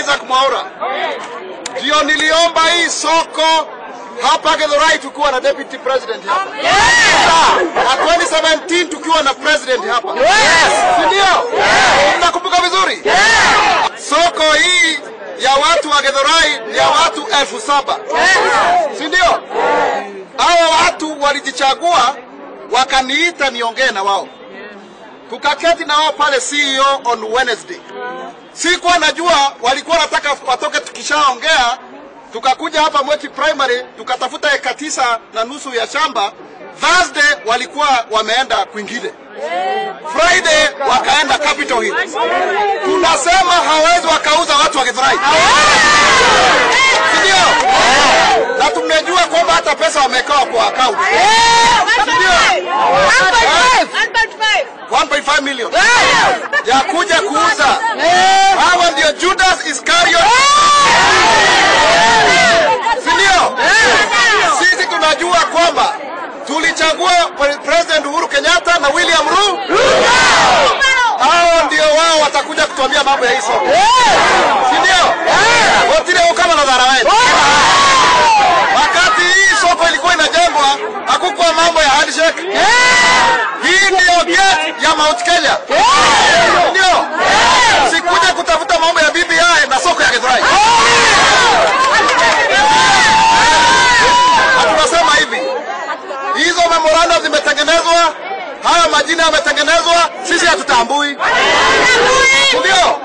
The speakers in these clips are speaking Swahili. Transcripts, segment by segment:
Isaac Mwaura, ndio niliomba hii soko hapa Githurai tukiwa na deputy president hapa. Na 2017 tukiwa na president hapa, si ndio? Mnakumbuka vizuri, soko hii ya watu wa Githurai ya watu elfu saba. Sindio? ndio? Hawa watu walijichagua wakaniita niongee na wao, tukaketi na wao pale CEO on Wednesday. Sikuwa najua walikuwa nataka watoke tukishaongea, tukakuja hapa Mweki Primary tukatafuta eka tisa na nusu ya shamba. Thursday walikuwa wameenda kwingine, Friday wakaenda Capitol Hill. Tunasema hawezi wakauza watu wakifurahi, sindio? Na tumejua kwamba hata pesa wamekawa kwa account 1.5 million ya kuja kuuza. Hawa ndio Judas Iscariot, si ndio? Sisi tunajua kwamba tulichagua pre- President Uhuru Kenyatta mru. Hao ndio wao watakuja kutuambia mambo ya hii soko, si ndio? Otile kama na dhara wetu. Wakati hii soko ilikuwa inajengwa, hakukuwa mambo ya handshake. Hii ndio gate ya Mount Kenya, ndio sikuja kutafuta mambo ya BBI na soko ya Githurai. Na tunasema hivi, hizo memorandum zimetengenezwa, haya majina yametengenezwa, sisi hatutambui, ndio?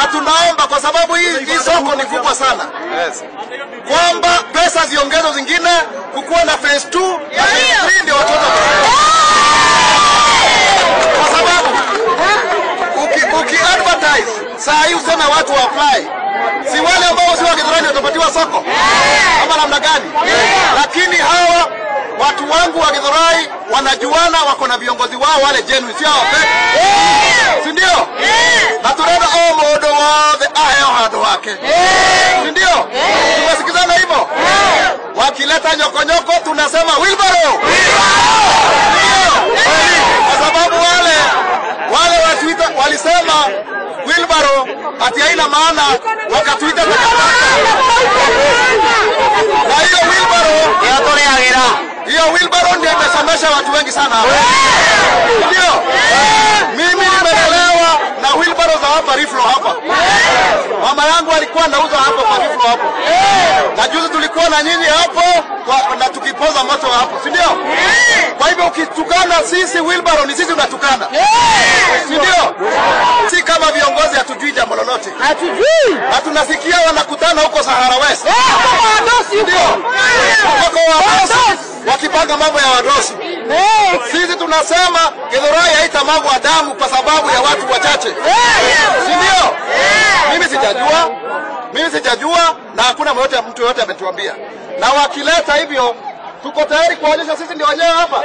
Na tunaomba kwa sababu hii, hii soko ni kubwa sana. Kwamba pesa ziongezwe zingine, kukuwa na phase 2 na phase 3 ndio watoto kwa sababu uki, uki advertise saa hii useme watu wa apply, si wale ambao si wa Githurai watapatiwa soko? Ama namna gani? Wangu wa Githurai wanajuana, wako na viongozi wao wale genuine, si hao fake, si ndio? Na turenda o mundu wothe aheo handu wake, si ndio? Tumesikizana hivyo, wakileta nyokonyoko tunasema wilbaro, kwa sababu wale wale wa Twitter walisema wilbaro ati haina maana, wakatuita na hiyo wilbaro hiyo wilbaro ndio watu wengi sana hapa. Ndio. Mimi nimelelewa na wilbaro za hapa Riflo hapa. Mama yangu alikuwa anauza hapo kwa Riflo hapo, na juzi tulikuwa na nyinyi hapo kwa, na tukipoza moto hapo, si ndio? Kwa hivyo ukitukana sisi wilbaro ni sisi unatukana, si ndio? Si kama viongozi hatujui jambo lolote, na tunasikia wanakutana huko Sahara West, ndio. Wako wadosi wakipanga mambo ya wadosi. Sisi tunasema Githurai haitamwagwa damu kwa sababu ya watu wachache, si ndio? Mimi sijajua, mimi sijajua, na hakuna mtu mtu yoyote ametuambia, na wakileta hivyo tuko tayari kuonyesha sisi ndio wenyewe hapa.